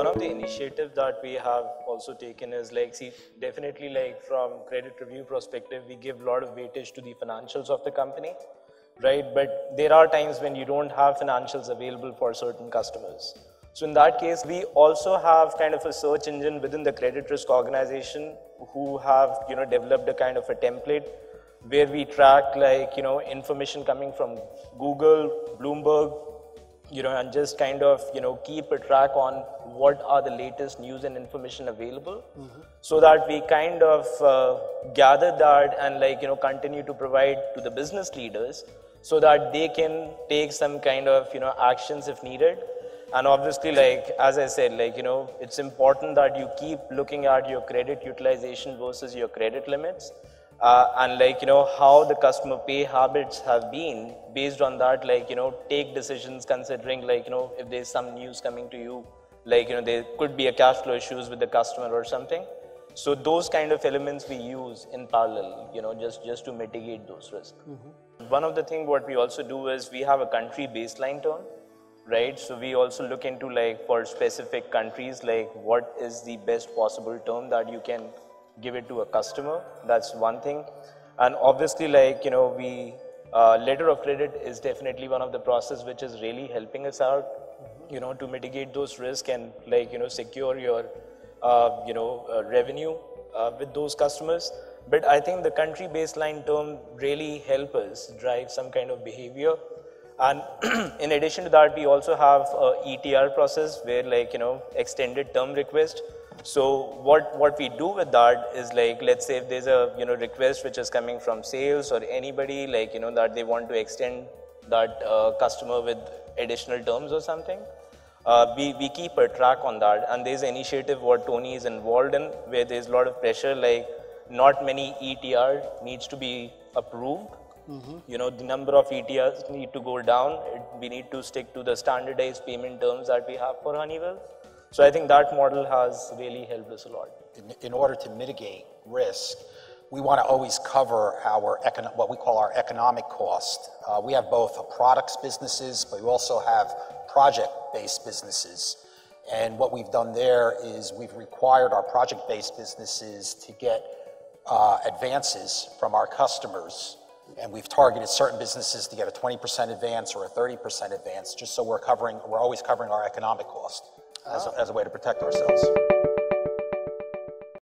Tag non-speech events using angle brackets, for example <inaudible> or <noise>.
one of the initiatives that we have also taken is like, see, definitely like from credit review perspective, we give a lot of weightage to the financials of the company, right? But there are times when you don't have financials available for certain customers. So in that case, we also have kind of a search engine within the credit risk organization who have, you know, developed a kind of a template where we track like, you know, information coming from Google, Bloomberg, you know, and just kind of, you know, keep a track on what are the latest news and information available mm-hmm. so that we kind of uh, gather that and like, you know, continue to provide to the business leaders so that they can take some kind of, you know, actions if needed. And obviously, like, as I said, like, you know, it's important that you keep looking at your credit utilization versus your credit limits uh, and like you know how the customer pay habits have been based on that like you know take decisions considering like you know if there's some news coming to you like you know there could be a cash flow issues with the customer or something so those kind of elements we use in parallel you know just just to mitigate those risks mm-hmm. one of the thing what we also do is we have a country baseline term right so we also look into like for specific countries like what is the best possible term that you can give it to a customer. That's one thing. And obviously, like, you know, we, uh, letter of credit is definitely one of the process which is really helping us out. You know, to mitigate those risks and like, you know, secure your, uh, you know, uh, revenue uh, with those customers. But I think the country baseline term really help us drive some kind of behavior. And <clears throat> in addition to that, we also have ETR process where like, you know, extended term request so what, what we do with that is like, let's say if there's a, you know, request which is coming from sales or anybody like, you know, that they want to extend that uh, customer with additional terms or something, uh, we, we keep a track on that. And there's an initiative what Tony is involved in where there's a lot of pressure, like not many ETR needs to be approved. Mm-hmm. You know, the number of ETRs need to go down. It, we need to stick to the standardized payment terms that we have for Honeywell. So I think that model has really helped us a lot. In, in order to mitigate risk, we want to always cover our what we call our economic cost. Uh, we have both products businesses, but we also have project-based businesses. And what we've done there is we've required our project-based businesses to get uh, advances from our customers. And we've targeted certain businesses to get a 20% advance or a 30% advance, just so we're covering, we're always covering our economic cost as, a, as a way to protect ourselves.